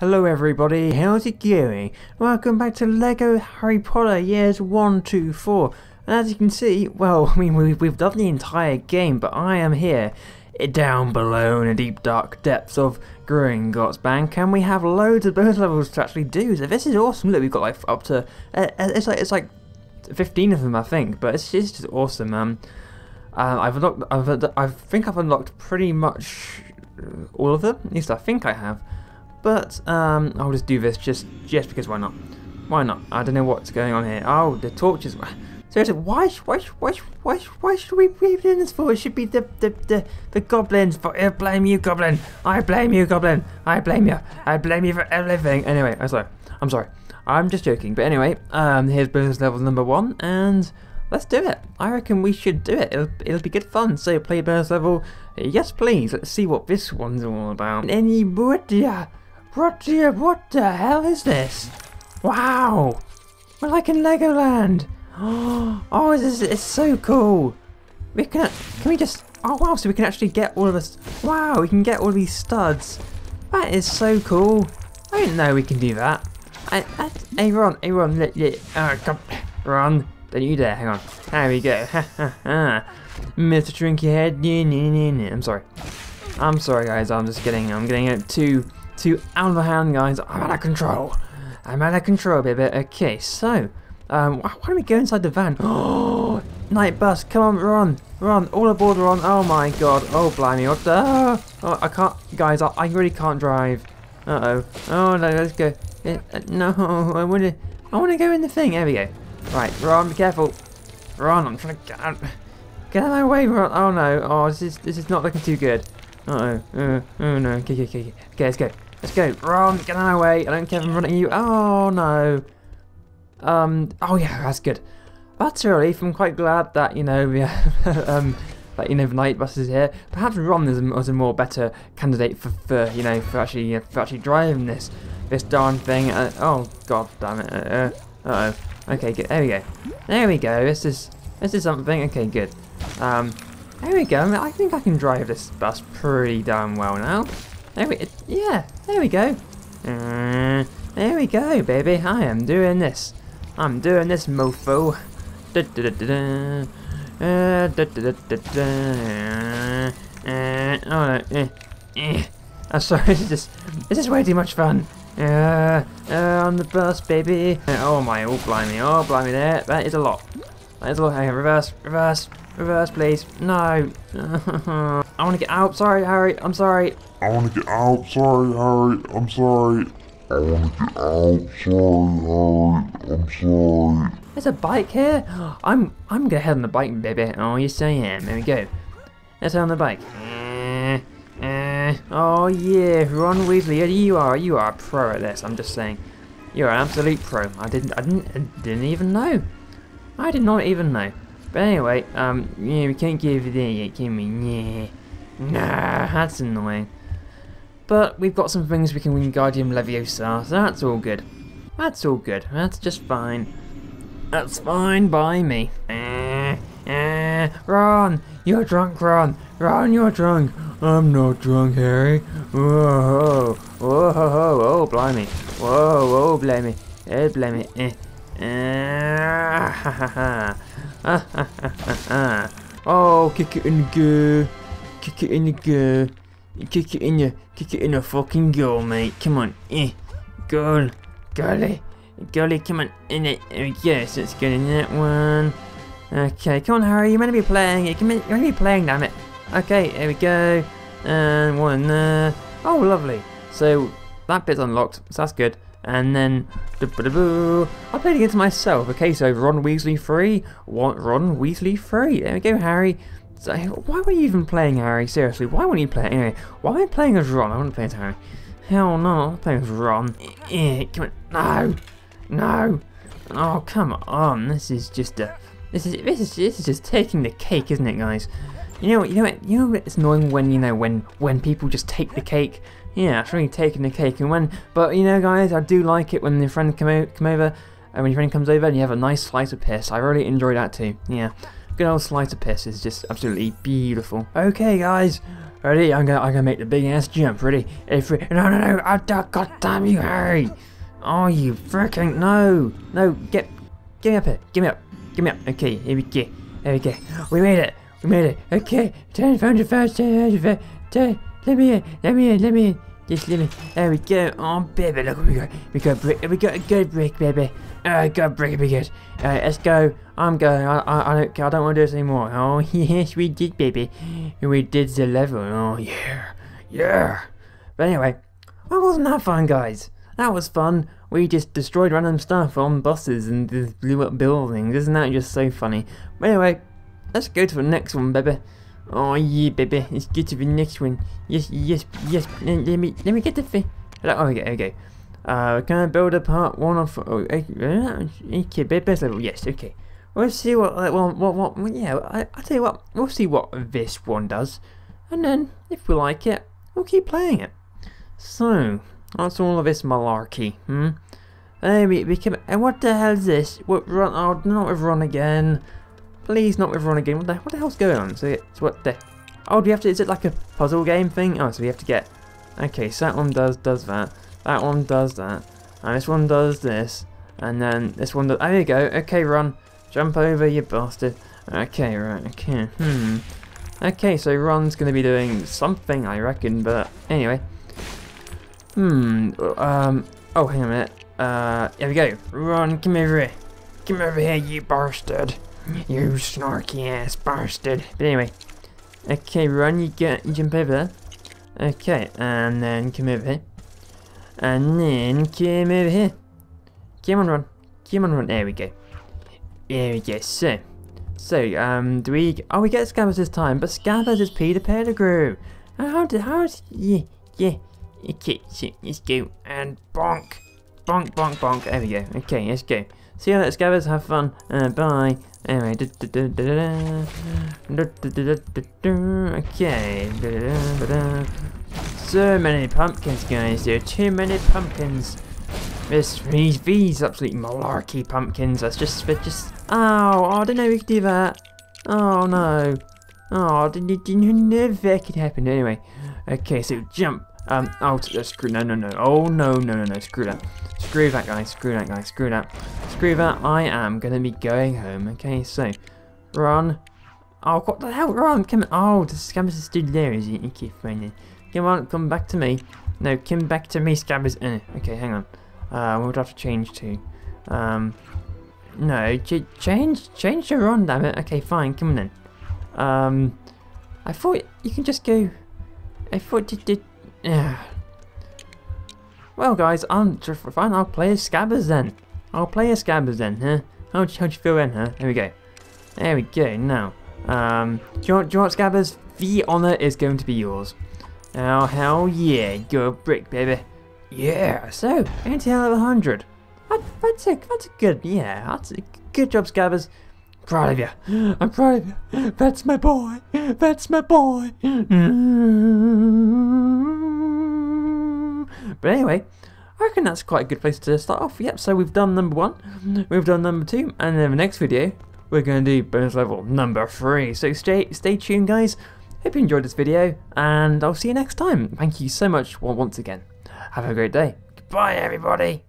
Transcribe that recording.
Hello everybody, how's it going? Welcome back to LEGO Harry Potter Years 1, 2, 4. And as you can see, well, I mean, we've, we've done the entire game, but I am here, down below in the deep dark depths of Gringotts Bank, and we have loads of bonus levels to actually do, so this is awesome. Look, we've got like up to, uh, it's like, it's like 15 of them, I think, but it's, it's just awesome. Um, uh, I've unlocked, I've, I think I've unlocked pretty much all of them, at least I think I have. But um, I'll just do this just just because why not? Why not? I don't know what's going on here. Oh, the torches. Seriously, why why why why why should we be doing this for? It should be the the the, the goblins. For I blame you, goblin. I blame you, goblin. I blame you. I blame you for everything. Anyway, I'm sorry. I'm sorry. I'm just joking. But anyway, um, here's bonus level number one, and let's do it. I reckon we should do it. It'll, it'll be good fun. So play bonus level. Yes, please. Let's see what this one's all about. Any yeah. What the, what the hell is this? Wow! We're like in Legoland! Oh, this is, it's so cool! We can, can we just, oh wow, so we can actually get all of us, wow, we can get all these studs. That is so cool. I didn't know we can do that. I, I, hey Ron, Ron, let, let, uh, come, Ron, don't you dare, hang on. There we go. Mr. Trinky Head, I'm sorry. I'm sorry guys, I'm just getting, I'm getting too, to out of the hand, guys. I'm out of control. I'm out of control, baby. Okay, so, um, why don't we go inside the van? Oh, Knight Bus. Come on, run, run, all aboard, run. Oh my god. Oh, blimey. What the? Oh, I can't, guys. I, I really can't drive. Uh oh. Oh no, let's go. Uh, no, I want to. I want to go in the thing. There we go. Right, run. Be careful. Run. I'm trying to get out. Get out of my way, run. Oh no. Oh, this is this is not looking too good. Uh oh. Uh, oh no. Okay, okay, okay. Okay, let's go. Let's go. Run, get out of my way. I don't care if I'm running you. Oh, no. Um, oh yeah, that's good. That's a relief. I'm quite glad that, you know, yeah, um, that, you know, the Knight Bus is here. Perhaps Ron is a, was a more better candidate for, for you know, for actually, know, for actually driving this, this darn thing. Uh, oh, god damn it. Uh, uh oh Okay, good. There we go. There we go. This is, this is something. Okay, good. Um, there we go. I think I can drive this bus pretty damn well now. There we, yeah, there we go. Uh, there we go, baby. I am doing this. I'm doing this, mofo. Da da da da da. da da da da da. oh no. Eh, eh. I'm sorry. This is this is way too much fun. Uh, uh, on the bus, baby. oh my, oh blimey, oh blimey, there. That is a lot. That is a lot. Hang on, reverse, reverse, reverse, please. No. I want to get out. Sorry, Harry. I'm sorry. I want to get out. Sorry, Harry. I'm sorry. I want to get out. Sorry, Harry. I'm sorry. There's a bike here. I'm I'm gonna head on the bike, baby. Oh, yes, I am. There we go. Let's head on the bike. Uh, uh, oh yeah, Ron Weasley. You are you are a pro at this. I'm just saying. You're an absolute pro. I didn't I didn't I didn't even know. I did not even know. But anyway, um, yeah, we can't give it there yet, can we? Yeah. Nah, that's annoying. But we've got some things we can Wingardium Leviosa, so that's all good. That's all good. That's just fine. That's fine by me. Eh, eh, Ron! You're drunk, Ron! Ron, you're drunk! I'm not drunk, Harry. Whoa, whoa, whoa, oh, blimey. Whoa, whoa, blimey. Eh, blimey. Eh. Eh. Oh, kick it in the goo. Kick it in the goo. Kick it in your, kick it in the fucking goal, mate. Come on, eh, goal, golly, golly, come on, in it. Yes, let's get in that one. Okay, come on, Harry. You're meant to be playing. You're meant to be playing, damn it. Okay, here we go. And one there. Oh, lovely. So that bit's unlocked, so that's good. And then, I played against myself. Okay, so Ron Weasley free. What Ron Weasley free? There we go, Harry. So, why were you even playing Harry? Seriously, why weren't you playing? Anyway, why am I playing as Ron? I want to play as Harry. Hell no, I'm playing as Ron. Come on, no, no. Oh, come on. This is just a. This is this is this is just taking the cake, isn't it, guys? You know, what? you know, what? you know, it's annoying when you know when when people just take the cake. Yeah, it's really taking the cake, and when, but you know, guys, I do like it when your friend come come over, and when your friend comes over and you have a nice slice of piss. I really enjoy that too. Yeah. Good old slice of piss is just absolutely beautiful. Okay, guys, Ready? I'm gonna, I'm gonna make the big ass jump. Ready? If no, no, no! Oh, God damn you, Harry! Oh, you freaking no, no! Get, get me up here! Get me up! Get me up! Okay, here we go. There we go. We made it. We made it. Okay. Ten hundred first. Ten hundred first. Ten. Let me in. Let me in. Let me in. Just let me. There we go. Oh, baby, look what we got. We got a brick. We got a good brick, baby. I got a brick. We good. Alright, let's go. I'm going. I, I, I don't. I don't want to do this anymore. Oh yes, we did, baby. We did the level. Oh yeah, yeah. But anyway, that wasn't that fun, guys. That was fun. We just destroyed random stuff on buses and blew up buildings. Isn't that just so funny? But anyway, let's go to the next one, baby. Oh yeah, baby. Let's get to the next one. Yes, yes, yes. Let, me, let me get the thing. Oh, okay, okay. Uh, can I build a part one of? Oh, okay, best level. Yes, okay. We'll see what, what, what, yeah, I, I'll tell you what, we'll see what this one does. And then, if we like it, we'll keep playing it. So, that's all of this malarkey, hmm? Hey, we, can, and what the hell is this? What, run, oh, not with Ron again. Please, not with Ron again. What the, what the hell's going on? So, it's what the, oh, do we have to, is it like a puzzle game thing? Oh, so we have to get, okay, so that one does, does that. That one does that. And this one does this. And then this one does, there you go. Okay, run. Jump over, you bastard. Okay, right, okay, hmm. Okay, so Ron's going to be doing something, I reckon, but anyway. Hmm, um, oh, hang on a minute. Uh, here we go. Ron, come over here. Come over here, you bastard. You snarky ass bastard. But anyway. Okay, run, you get, you jump over there. Okay, and then come over here. And then come over here. Come on, run. Come on, run. There we go. There we go. So, so um, do we? Oh, we get Scabbers this time, but Scabbers is Peter Pettigrew. How did? How is? Yeah, yeah. Okay, so let's go and bonk, bonk, bonk, bonk. There we go. Okay, let's go. See you later, Scabbers. Have fun. Uh, bye. Anyway, okay. So many pumpkins, guys. There are too many pumpkins. This these these absolute malarkey pumpkins. That's just they're just. Oh, I didn't know we could do that. Oh no. Oh, didn't didn't know that could happen. Anyway, okay. So jump, um. Oh, screw. No, no, no. Oh no, no, no, no. Screw that. Screw that guy. Screw that guy. Screw that. Screw that. I am gonna be going home. Okay. So, run. Oh, what the hell? Run. Come. on. Oh, the Scabbers is still there. Is he? Okay, fine. Come on, come back to me. No, come back to me, scabbers. Uh, okay, hang on. Uh, we'll have to change to. Um, no, ch change, change your on, damn it. Okay, fine, come on then. Um, I thought you can just go. I thought you did. Yeah. Well, guys, I'm just fine. I'll play as scabbers then. I'll play as scabbers then, huh? How'd, how'd you feel then, huh? There we go. There we go. Now, um, do you, want, do you want scabbers? The honor is going to be yours. Oh, hell yeah, go brick, baby. Yeah, so, anti out of 100. That, that's, a, that's a good, yeah, that's a good job, Scabbers. Proud of you. I'm proud of you. That's my boy. That's my boy. But anyway, I reckon that's quite a good place to start off. Yep, so we've done number one, we've done number two, and in the next video, we're going to do bonus level number three. So stay, stay tuned, guys. Hope you enjoyed this video, and I'll see you next time. Thank you so much once again. Have a great day. Goodbye, everybody.